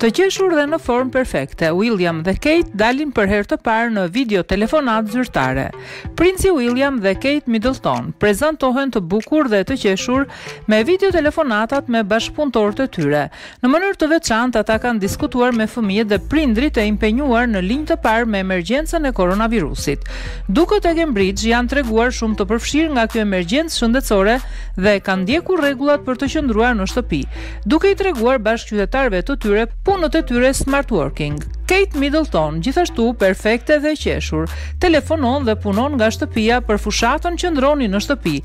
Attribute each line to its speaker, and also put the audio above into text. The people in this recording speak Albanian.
Speaker 1: Të qeshur dhe në formë perfekte, William dhe Kate dalin për herë të parë në videotelefonatë zyrtare. Princi William dhe Kate Middleton prezantohen të bukur dhe të qeshur me videotelefonatat me bashkëpunëtorët e tyre, Në mënyrë të veçantë ata kanë diskutuar me fëmijët dhe prindërit e impenjuar në linjë të parë me emergjencën e koronavirusit. Dukët e Cambridge janë treguar shumë të përfshirë nga kjo emergjencë shëndetësore dhe kanë ndjekur rregullat për të qëndruar në shtëpi, duke i treguar bashkëqytetarëve të tyre punët e tyre smart working. Kate Middleton, gjithashtu perfekte dhe e qeshur, telefonon dhe punon nga shtëpia për fushatën Qëndroni në shtëpi,